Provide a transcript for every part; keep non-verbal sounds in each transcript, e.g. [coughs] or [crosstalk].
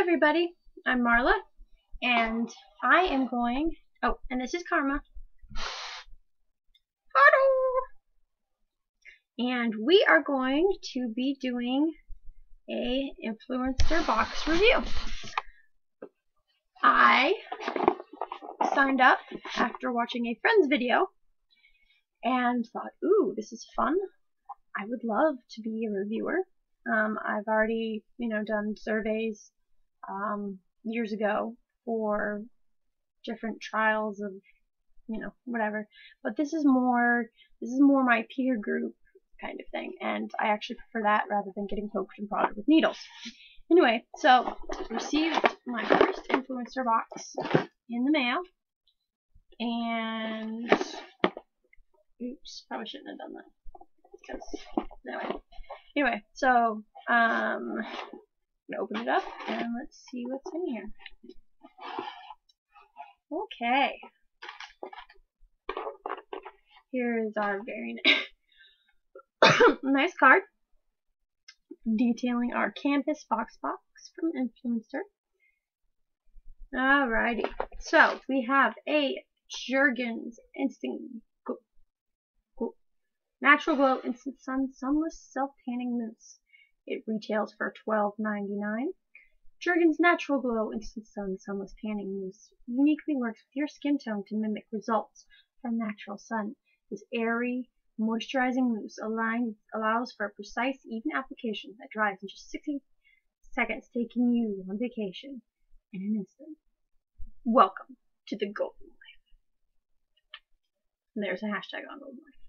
everybody, I'm Marla, and I am going, oh, and this is Karma. Hello! And we are going to be doing a Influenster box review. I signed up after watching a friend's video and thought, ooh, this is fun. I would love to be a reviewer. Um, I've already, you know, done surveys um, years ago for different trials of, you know, whatever. But this is more, this is more my peer group kind of thing, and I actually prefer that rather than getting poked and prodded with needles. Anyway, so received my first Influenster box in the mail, and oops, probably shouldn't have done that because anyway. Anyway, so um, open it up and let's see what's in here. Okay. Here is our very [coughs] nice card detailing our campus VoxBox from Influenster. Alrighty. So we have a Jergens Instant Natural Glow Instant Sun Sunless Self Tanning Mousse. It retails for $12.99. Jergens Natural Glow Instant Sun Sunless Tanning Mousse uniquely works with your skin tone to mimic results from natural sun. This airy, moisturizing mousse allows for a precise, even application that dries in just 60 seconds, taking you on vacation in an instant. Welcome to the Golden Life. And there's a hashtag on Golden Life.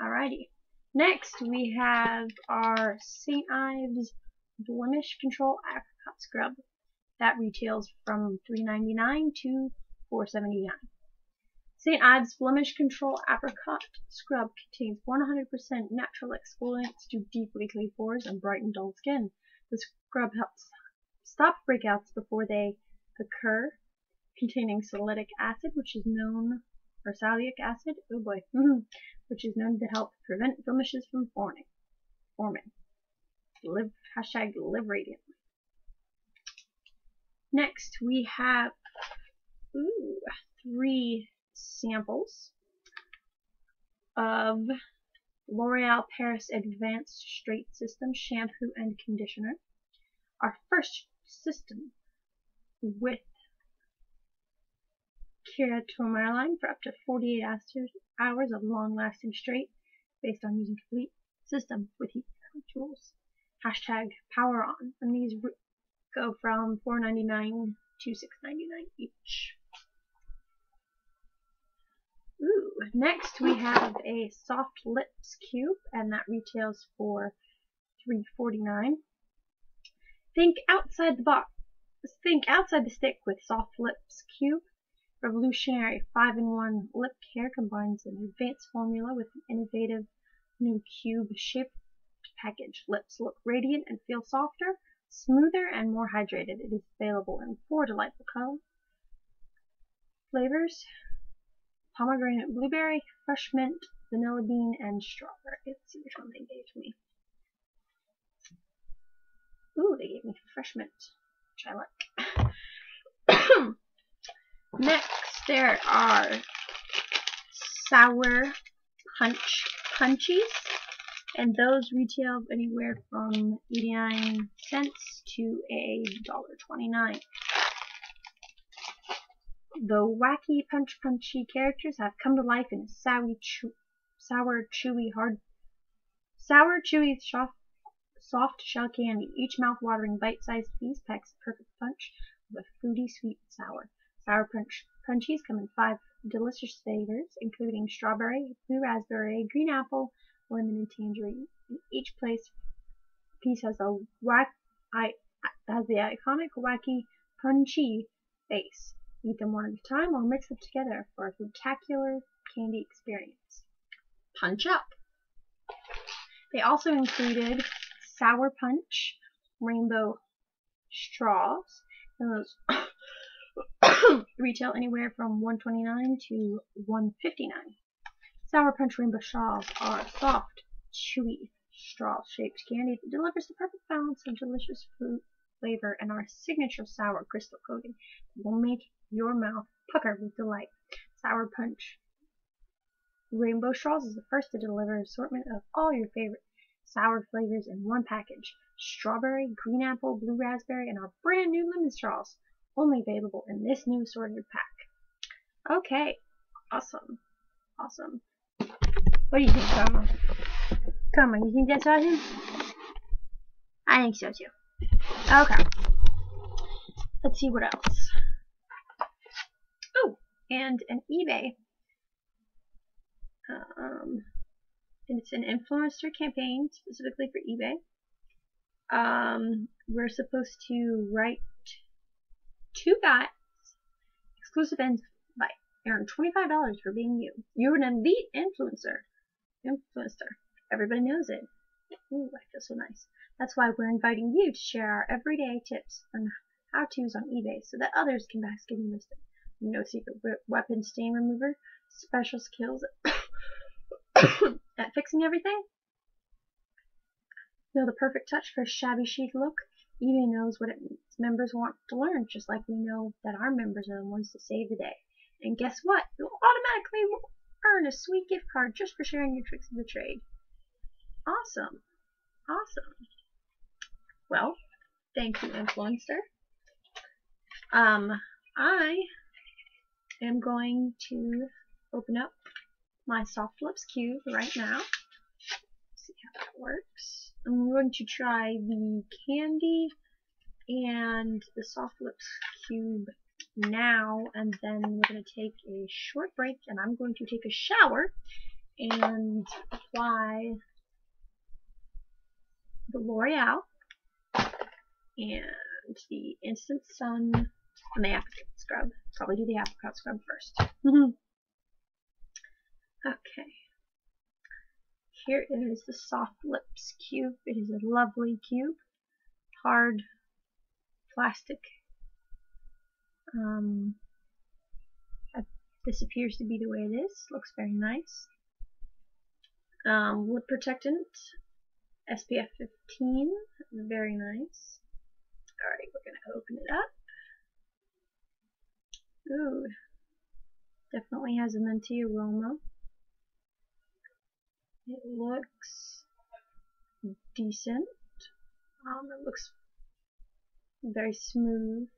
Alrighty. Next, we have our St. Ives Blemish Control Apricot Scrub. That retails from $3.99 to $4.79. St. Ives Blemish Control Apricot Scrub contains 100% natural exfoliants to deeply clean pores and brighten dull skin. The scrub helps stop breakouts before they occur, containing salicylic acid, which is known, or salicylic acid, oh boy, [laughs] which is known to help prevent blemishes from forming. forming. Live, hashtag live radiantly. Next, we have ooh, three samples of L'Oreal Paris Advanced Straight System Shampoo and Conditioner. Our first system with Keratomyline for up to 48 hours of long-lasting straight based on using complete system with heat tools. Hashtag power on. And these go from $4.99 to $6.99 each. Ooh, next we have a soft lips cube and that retails for $3.49. Think outside the box. Think outside the stick with soft lips cube. Revolutionary 5-in-1 lip care combines an advanced formula with an innovative new cube-shaped package. Lips look radiant and feel softer, smoother, and more hydrated. It is available in four delightful color flavors. Pomegranate blueberry, fresh mint, vanilla bean, and strawberry. Let's see which one they gave me. Ooh, they gave me fresh mint, which I like. [coughs] [coughs] Next, there are sour punch punchies, and those retail anywhere from 89 cents to a dollar 29. The wacky punch punchy characters have come to life in a sour, chew, sour chewy, hard, sour, chewy, soft, soft shell candy. Each mouth-watering bite-sized piece packs a perfect punch of a fruity, sweet, and sour. Sour Punch Punchies come in five delicious flavors, including strawberry, blue raspberry, green apple, lemon, and tangerine. each place piece has a whack, I, has the iconic wacky punchy base. Eat them one at a time or mix them together for a spectacular candy experience. Punch up! They also included Sour Punch, Rainbow Straws, and those [coughs] Retail anywhere from 129 to 159 Sour Punch Rainbow Straws are soft, chewy, straw-shaped candy that delivers the perfect balance of delicious fruit flavor and our signature sour crystal coating that will make your mouth pucker with delight. Sour Punch Rainbow Straws is the first to deliver an assortment of all your favorite sour flavors in one package. Strawberry, green apple, blue raspberry, and our brand new lemon straws. Only available in this new assorted pack. Okay, awesome, awesome. What do you think, Karma? Karma, you think that's awesome? I think so too. Okay. Let's see what else. Oh, and an eBay um, it's an influencer campaign specifically for eBay. Um, we're supposed to write two guides, exclusive by earn $25 for being you. You're an elite influencer. Influencer. Everybody knows it. Ooh, I feel so nice. That's why we're inviting you to share our everyday tips and how-tos on eBay so that others can bask in wisdom. No secret weapon stain remover, special skills [coughs] at fixing everything? Know the perfect touch for a shabby chic look? eBay knows what its members want to learn, just like we know that our members are the ones to save the day. And guess what? You'll automatically earn a sweet gift card just for sharing your tricks of the trade. Awesome. Awesome. Well, thank you, Influenster. Um, I am going to open up my Soft Lips cube right now. see how that works. I'm going to try the candy and the Soft Lips cube now and then we're going to take a short break and I'm going to take a shower and apply the L'Oreal and the Instant Sun and the apricot scrub. Probably do the apricot scrub first. [laughs] Okay. Here is the Soft Lips cube. It is a lovely cube. Hard plastic. Um, this appears to be the way it is. Looks very nice. Um, lip protectant. SPF 15. Very nice. Alright, we're going to open it up. Ooh. Definitely has a minty aroma. It looks decent. Um, it looks very smooth,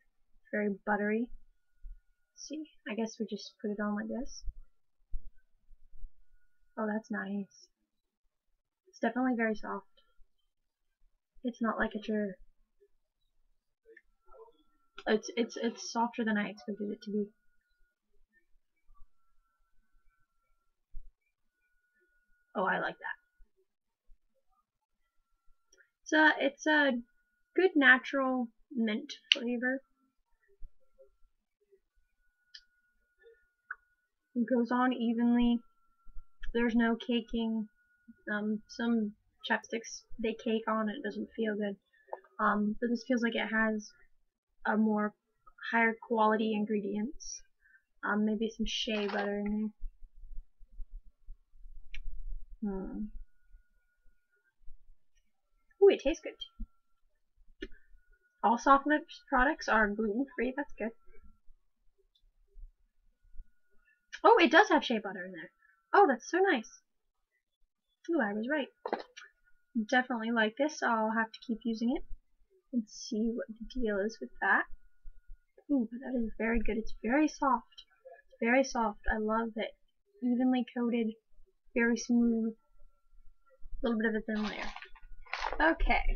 very buttery. Let's see, I guess we just put it on like this. Oh, that's nice. It's definitely very soft. It's not like a your it's it's it's softer than I expected it to be. Oh, I like that. So it's a good natural mint flavor. It goes on evenly. There's no caking. Um, some chapsticks they cake on it doesn't feel good. Um, but this feels like it has a more higher quality ingredients. Um, maybe some shea butter in there. Hmm. Ooh, it tastes good. All soft lips products are gluten free, that's good. Oh, it does have shea butter in there. Oh, that's so nice. Ooh, I was right. Definitely like this. I'll have to keep using it and see what the deal is with that. Ooh, that is very good. It's very soft. It's very soft. I love it. Evenly coated very smooth, a little bit of a thin layer. Okay,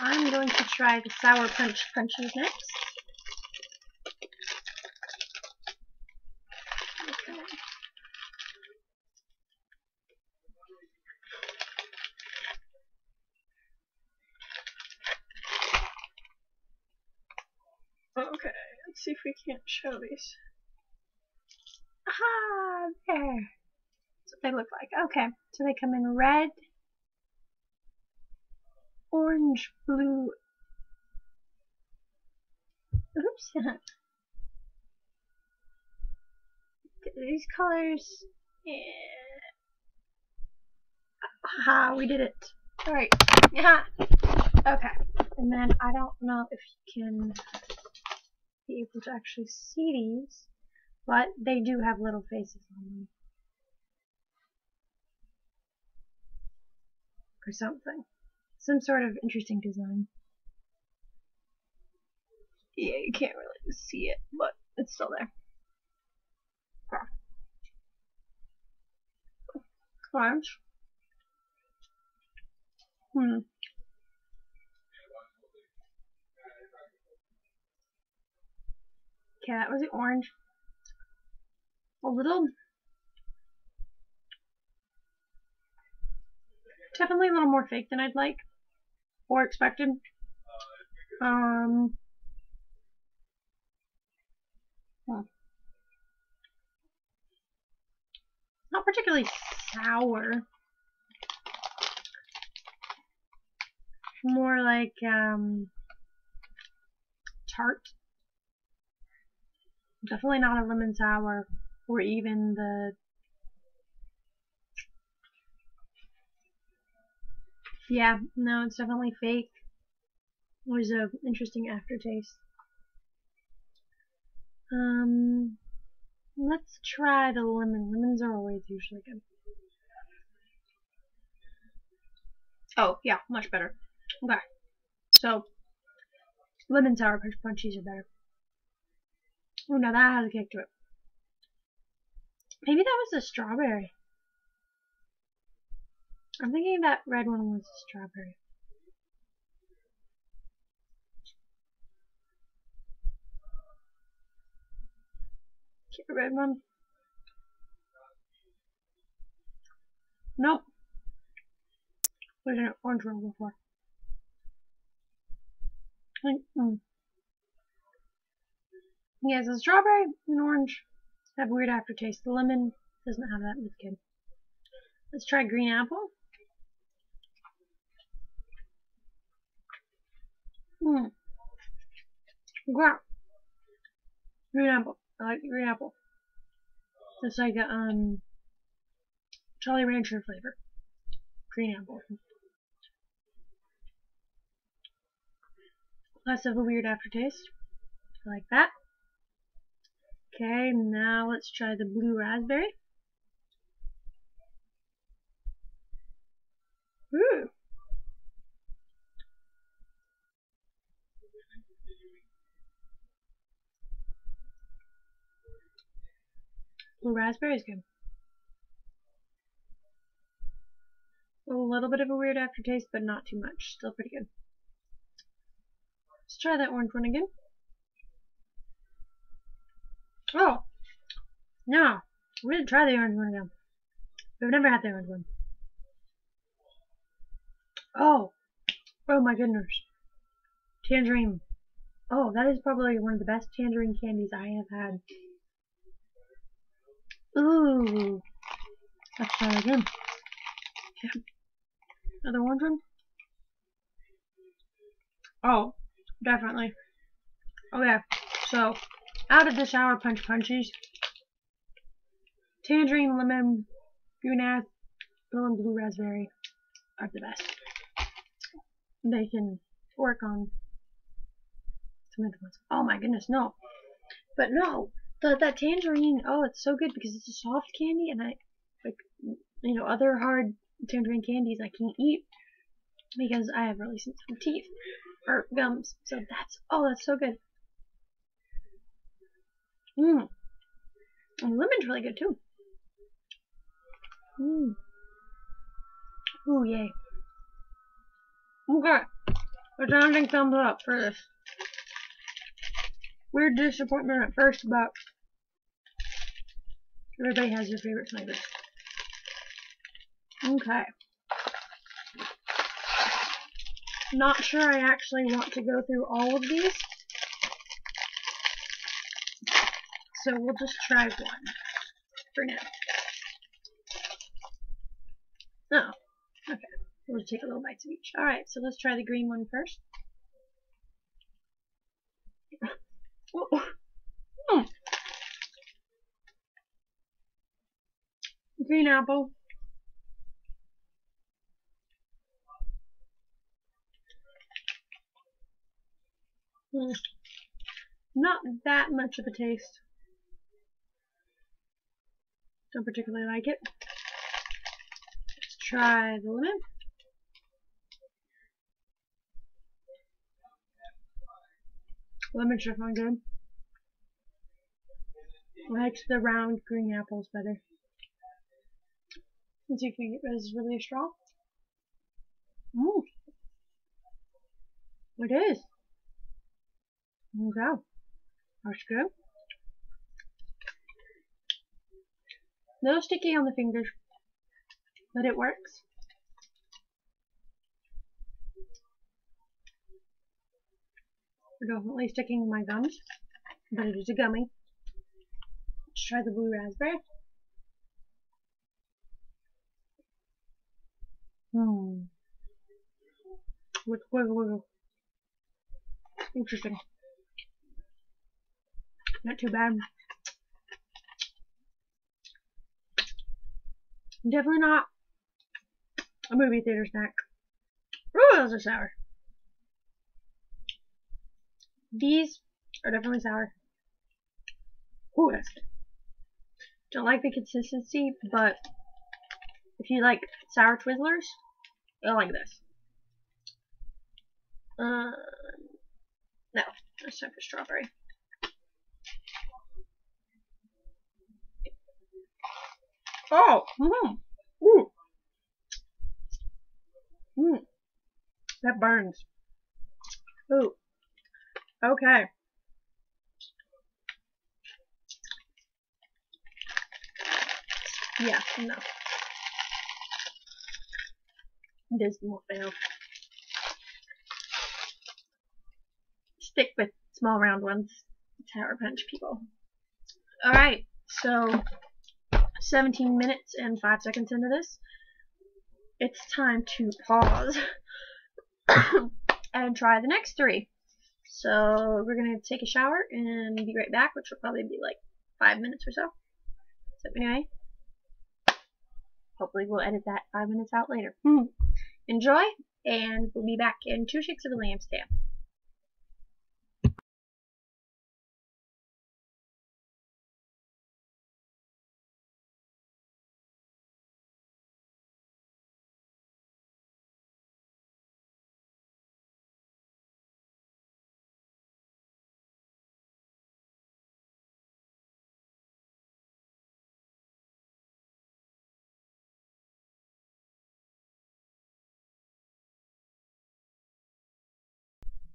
I'm going to try the Sour Punch Punches next. Okay, let's see if we can't show these. Aha! There what they look like. Okay, so they come in red, orange, blue. Oops. [laughs] These colors. Yeah. Aha, we did it. Alright. Yeah. Okay. And then I don't know if you can be able to actually see these, but they do have little faces on them. Or something. Some sort of interesting design. Yeah, you can't really see it, but it's still there. Orange. Hmm. Okay, that was the orange. A little... Definitely a little more fake than I'd like. Or expected. Um... Hmm. Not particularly sour. More like, um... Tart. Definitely not a lemon sour or even the Yeah, no, it's definitely fake. Was an interesting aftertaste. Um, let's try the lemon. Lemons are always usually good. Oh, yeah, much better. Okay. So, lemon sour punch punchies are better. Oh, now that has a kick to it. Maybe that was the strawberry. I'm thinking that red one was a strawberry. Get the red one. Nope. Did an orange one before? Mm. Yeah, so strawberry and orange have weird aftertaste. The lemon doesn't have that with kid. Let's try green apple. Hmm. Wow. Green apple. I like green apple. It's like a um Jolly Rancher flavor. Green apple. Less of a weird aftertaste. I like that. Okay, now let's try the blue raspberry. Ooh. Blue raspberry is good. A little bit of a weird aftertaste, but not too much. Still pretty good. Let's try that orange one again. Oh! No! We didn't try the orange one again. We've never had the orange one. Oh! Oh my goodness. Tangerine. Oh, that is probably one of the best tangerine candies I have had. Ooh! Let's try again. Another orange one? Oh, definitely. Okay, so out of the sour punch punchies. Tangerine, lemon, brunette, and blue raspberry are the best. They can work on some. Oh my goodness, no. But no, that tangerine, oh, it's so good because it's a soft candy and I, like, you know, other hard tangerine candies I can't eat because I have really sensitive teeth or gums. So that's, oh, that's so good. Mmm. And lemon's really good too. Mmm. Ooh, yay. Okay. Resounding thumbs up for this. Weird disappointment at first, but everybody has their favorite flavors. Okay. Not sure I actually want to go through all of these. So we'll just try one for now. Oh, okay. We'll take a little bites of each. Alright, so let's try the green one first. [laughs] Green apple. Mm. Not that much of a taste. Don't particularly like it. Let's try the lemon. Lemon's definitely good. I like the round green apples better. Since you can get this really a straw. Mmm. It is. Okay. That's good. Little sticky on the fingers, but it works. Definitely sticking my gums, but it is a gummy. Let's try the blue raspberry. Hmm. Wiggle, wiggle. Interesting. Not too bad. Definitely not a movie theater snack. Ooh, those are sour. These are definitely sour. Ooh, that's good. Don't like the consistency, but if you like sour Twizzlers, you'll like this. Uh, no, let's time for strawberry. Oh, mmm, mmm, that burns. Ooh, okay. Yeah, no. This will fail. Stick with small round ones. Tower punch people. Alright, so 17 minutes and 5 seconds into this. It's time to pause [coughs] and try the next three. So we're going to take a shower and be right back, which will probably be like 5 minutes or so. So anyway, hopefully we'll edit that 5 minutes out later. Hmm. Enjoy, and we'll be back in two shakes of the lamb stamp.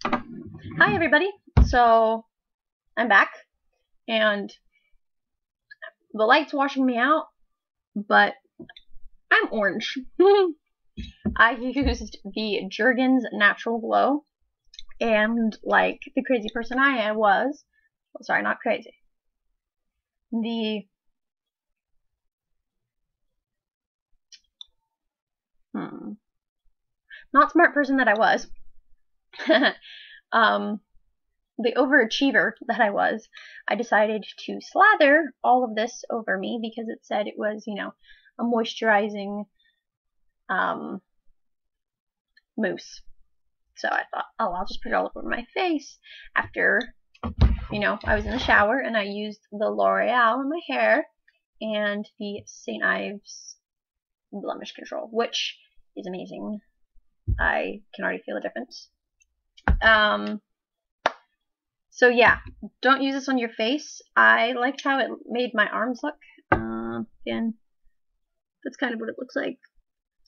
Hi everybody. So I'm back and the light's washing me out, but I'm orange. [laughs] I used the Jergens Natural Glow and like the crazy person I was, well, sorry, not crazy. The hmm, not smart person that I was. [laughs] um, the overachiever that I was, I decided to slather all of this over me because it said it was, you know, a moisturizing um, mousse. So I thought, oh, I'll just put it all over my face after, you know, I was in the shower and I used the L'Oreal in my hair and the St. Ives blemish control, which is amazing. I can already feel the difference. Um, so yeah, don't use this on your face. I liked how it made my arms look. Uh, again, that's kind of what it looks like.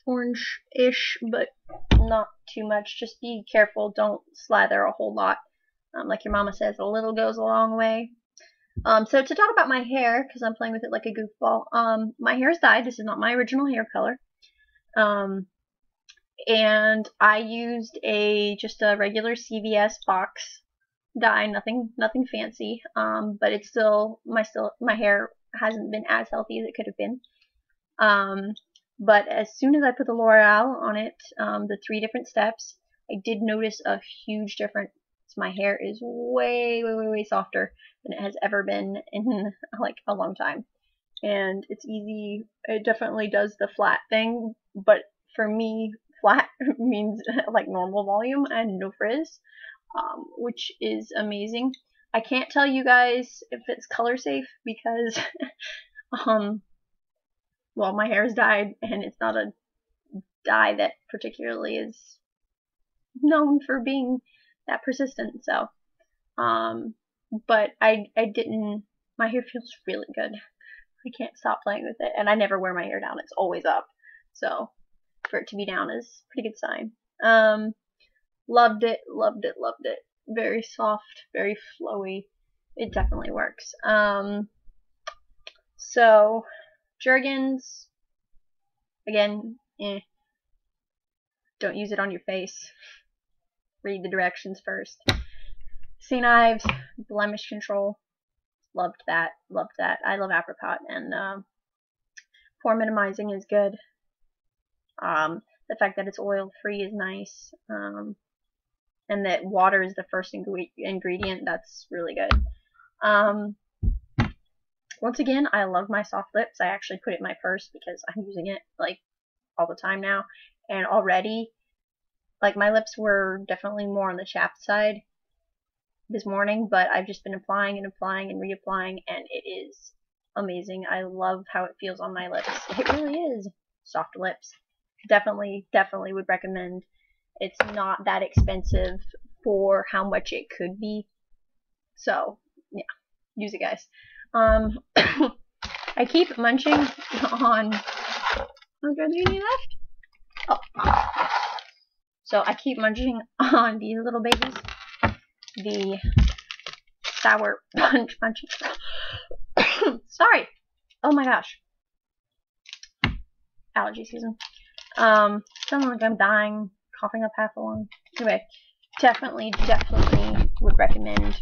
Orange-ish, but not too much. Just be careful. Don't slather a whole lot. Um, like your mama says, a little goes a long way. Um, so to talk about my hair, because I'm playing with it like a goofball, um, my hair is dyed. This is not my original hair color. Um, and I used a just a regular CVS box dye, nothing nothing fancy. Um, but it's still my still my hair hasn't been as healthy as it could have been. Um, but as soon as I put the L'Oreal on it, um, the three different steps, I did notice a huge difference. My hair is way, way, way, way softer than it has ever been in [laughs] like a long time. And it's easy. It definitely does the flat thing, but for me, flat [laughs] means [laughs] like normal volume and no frizz. um, which is amazing. I can't tell you guys if it's color safe because, [laughs] um, well, my hair is dyed and it's not a dye that particularly is known for being that persistent. So, um, but I I didn't. My hair feels really good. I can't stop playing with it, and I never wear my hair down. It's always up. So, for it to be down is pretty good sign. Um, loved it, loved it, loved it. Very soft, very flowy. It definitely works. Um, so, Jergens, again, eh. Don't use it on your face. Read the directions first. St. Ives, blemish control. Loved that. Loved that. I love apricot and uh, pore minimizing is good. Um, the fact that it's oil free is nice. Um, and that water is the first ingredient, that's really good. Um, once again, I love my soft lips. I actually put it in my purse because I'm using it like all the time now. And already, like my lips were definitely more on the chapped side this morning, but I've just been applying and applying and reapplying, and it is amazing. I love how it feels on my lips. It really is soft lips. Definitely, definitely would recommend. It's not that expensive for how much it could be. So, yeah, use it, guys. Um, [coughs] I keep munching on. Oh, you need left? Oh, so I keep munching on these little babies the sour [laughs] punch punch. [coughs] Sorry. Oh my gosh. Allergy season. Um, sounding like I'm dying, coughing up half a lung. Anyway, definitely, definitely would recommend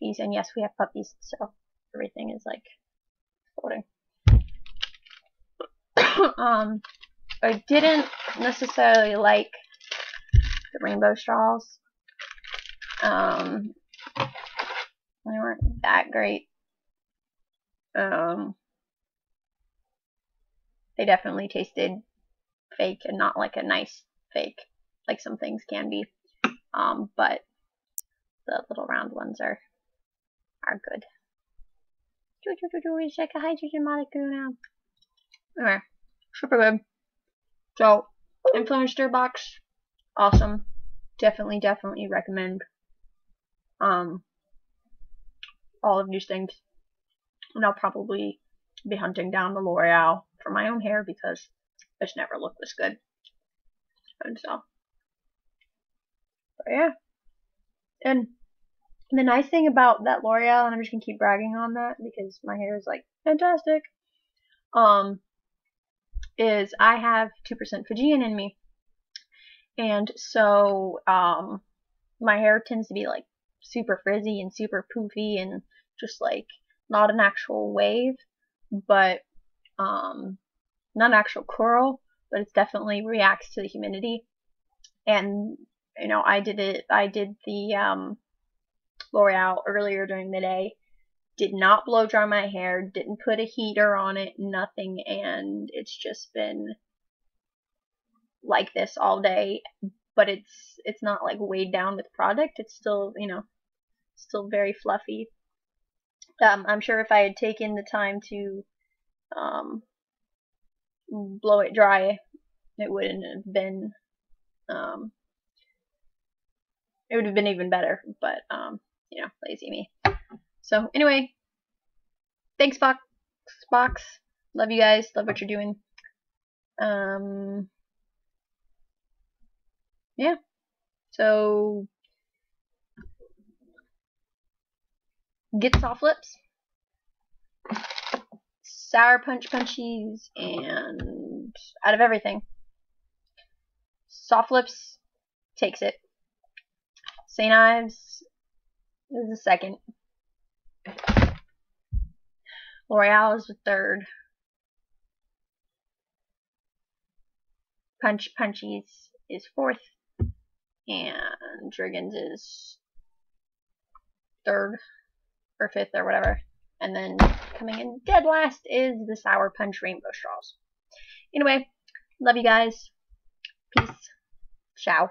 these. And yes, we have puppies, so everything is like floating. [coughs] um, I didn't necessarily like the rainbow straws. Um, they weren't that great. Um, they definitely tasted fake and not like a nice fake, like some things can be. Um, but the little round ones are are good. It's like a hydrogen molecule now. Okay, super good. So, Influenster box, awesome. Definitely, definitely recommend um, all of these things. And I'll probably be hunting down the L'Oreal for my own hair because it's never looked this good. And so, but yeah. And the nice thing about that L'Oreal, and I'm just gonna keep bragging on that because my hair is like fantastic, um, is I have 2% Fijian in me. And so, um, my hair tends to be like super frizzy and super poofy and just like not an actual wave, but um, not actual coral, but it definitely reacts to the humidity. And you know, I did it. I did the um, L'Oreal earlier during the day. Did not blow dry my hair. Didn't put a heater on it. Nothing. And it's just been like this all day. But it's it's not like weighed down with product. It's still you know still very fluffy. Um, I'm sure if I had taken the time to um, blow it dry, it wouldn't have been. Um, it would have been even better, but um, you know, lazy me. So anyway, thanks, Box. Box. Love you guys. Love what you're doing. Um, yeah. So get soft lips, sour punch punchies, and out of everything, soft lips takes it. St. Ives is the second. L'Oreal is the third. Punch Punchies is fourth. And Jergens is third or fifth or whatever. And then coming in dead last is the Sour Punch Rainbow Straws. Anyway, love you guys. Peace. Ciao.